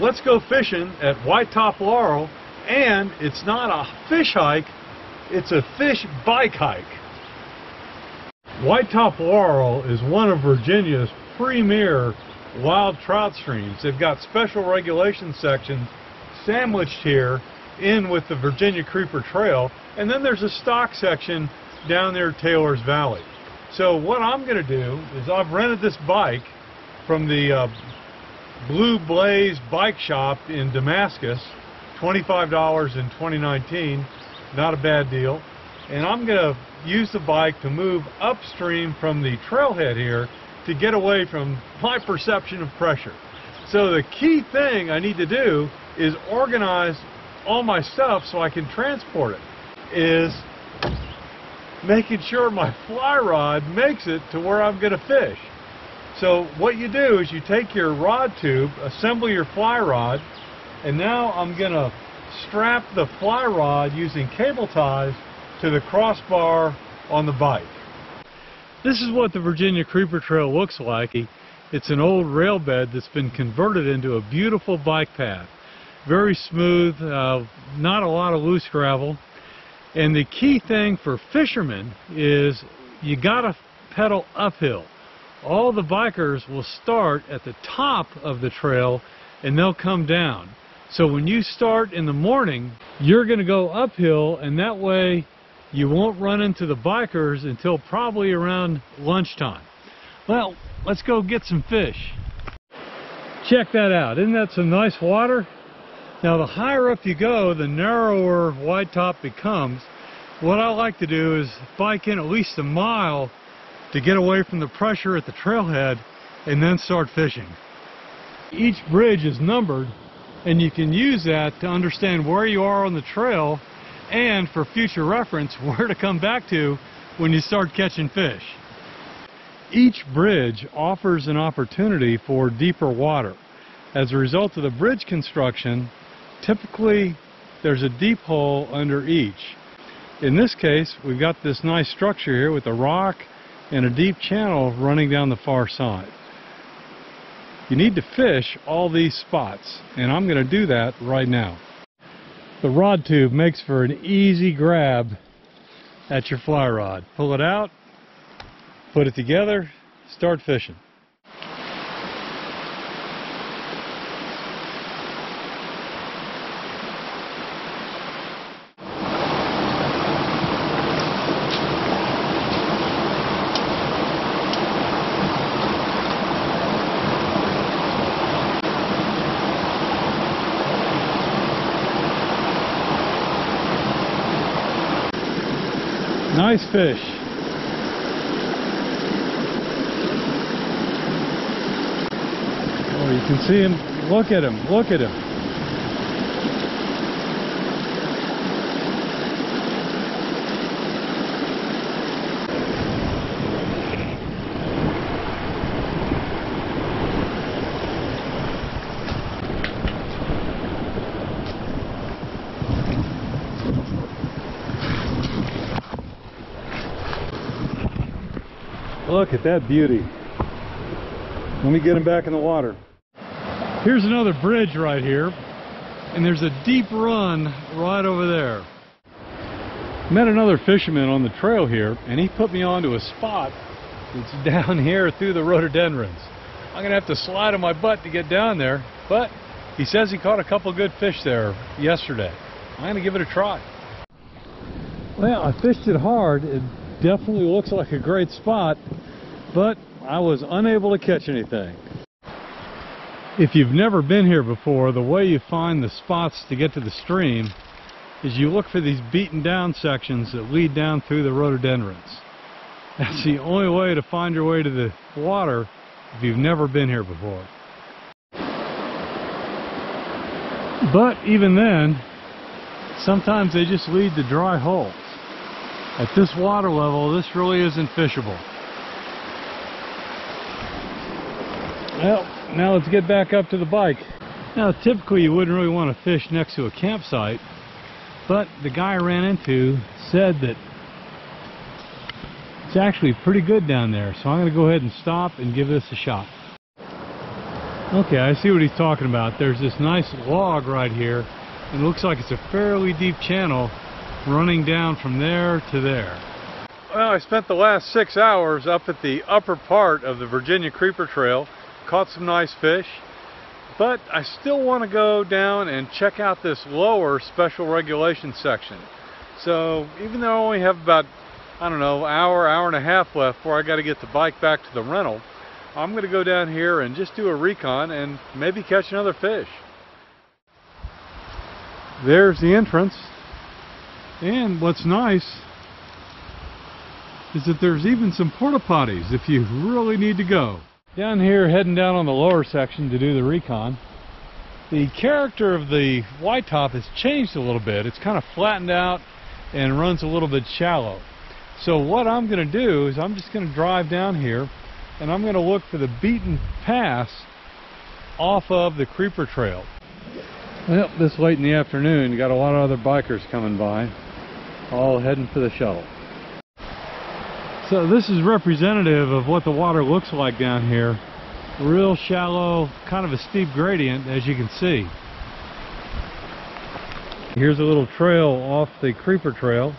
let's go fishing at Whitetop Laurel, and it's not a fish hike, it's a fish bike hike. Whitetop Laurel is one of Virginia's premier wild trout streams. They've got special regulation sections sandwiched here in with the Virginia Creeper Trail, and then there's a stock section down there Taylor's Valley. So what I'm going to do is I've rented this bike from the uh, Blue Blaze Bike Shop in Damascus, $25 in 2019, not a bad deal. And I'm going to use the bike to move upstream from the trailhead here to get away from my perception of pressure. So the key thing I need to do is organize all my stuff so I can transport it. Is making sure my fly rod makes it to where I'm going to fish. So what you do is you take your rod tube, assemble your fly rod, and now I'm going to strap the fly rod using cable ties to the crossbar on the bike. This is what the Virginia Creeper Trail looks like. It's an old rail bed that's been converted into a beautiful bike path. Very smooth, uh, not a lot of loose gravel. And the key thing for fishermen is you gotta pedal uphill. All the bikers will start at the top of the trail and they'll come down. So when you start in the morning, you're gonna go uphill and that way you won't run into the bikers until probably around lunchtime. Well, let's go get some fish. Check that out. Isn't that some nice water? Now the higher up you go, the narrower Whitetop becomes. What I like to do is bike in at least a mile to get away from the pressure at the trailhead and then start fishing. Each bridge is numbered and you can use that to understand where you are on the trail and for future reference where to come back to when you start catching fish. Each bridge offers an opportunity for deeper water. As a result of the bridge construction, typically there's a deep hole under each. In this case, we've got this nice structure here with a rock and a deep channel running down the far side. You need to fish all these spots, and I'm going to do that right now. The rod tube makes for an easy grab at your fly rod. Pull it out, put it together, start fishing. Nice fish. Oh, you can see him. Look at him. Look at him. Look at that beauty. Let me get him back in the water. Here's another bridge right here, and there's a deep run right over there. Met another fisherman on the trail here, and he put me onto a spot that's down here through the rhododendrons. I'm gonna have to slide on my butt to get down there, but he says he caught a couple good fish there yesterday. I'm gonna give it a try. Well, I fished it hard. It definitely looks like a great spot, but I was unable to catch anything. If you've never been here before, the way you find the spots to get to the stream is you look for these beaten down sections that lead down through the rhododendrons. That's the only way to find your way to the water if you've never been here before. But even then, sometimes they just lead to dry holes. At this water level, this really isn't fishable. Well, now let's get back up to the bike. Now, typically you wouldn't really want to fish next to a campsite, but the guy I ran into said that it's actually pretty good down there, so I'm going to go ahead and stop and give this a shot. Okay, I see what he's talking about. There's this nice log right here, and it looks like it's a fairly deep channel running down from there to there. Well, I spent the last six hours up at the upper part of the Virginia Creeper Trail, caught some nice fish, but I still want to go down and check out this lower special regulation section. So even though I only have about, I don't know, hour, hour and a half left before I got to get the bike back to the rental, I'm going to go down here and just do a recon and maybe catch another fish. There's the entrance. And what's nice is that there's even some porta potties if you really need to go. Down here, heading down on the lower section to do the recon. The character of the Whitetop has changed a little bit. It's kind of flattened out and runs a little bit shallow. So what I'm going to do is I'm just going to drive down here and I'm going to look for the beaten pass off of the creeper trail. Well, this late in the afternoon, got a lot of other bikers coming by, all heading for the shuttle. So this is representative of what the water looks like down here. Real shallow, kind of a steep gradient, as you can see. Here's a little trail off the creeper trail.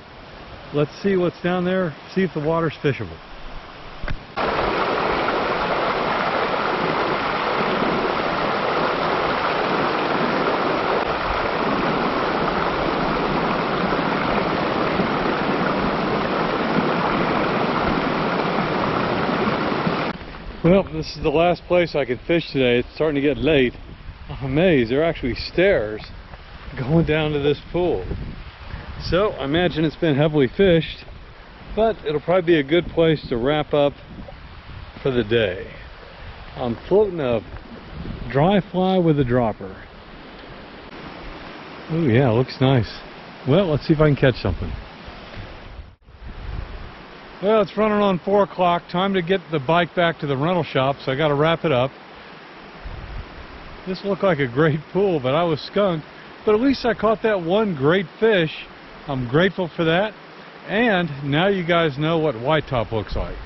Let's see what's down there, see if the water's fishable. Well, this is the last place I could fish today. It's starting to get late. I'm amazed. There are actually stairs going down to this pool. So, I imagine it's been heavily fished, but it'll probably be a good place to wrap up for the day. I'm floating a dry fly with a dropper. Oh yeah, looks nice. Well, let's see if I can catch something. Well, it's running on 4 o'clock. Time to get the bike back to the rental shop, so I got to wrap it up. This looked like a great pool, but I was skunked. But at least I caught that one great fish. I'm grateful for that. And now you guys know what Whitetop looks like.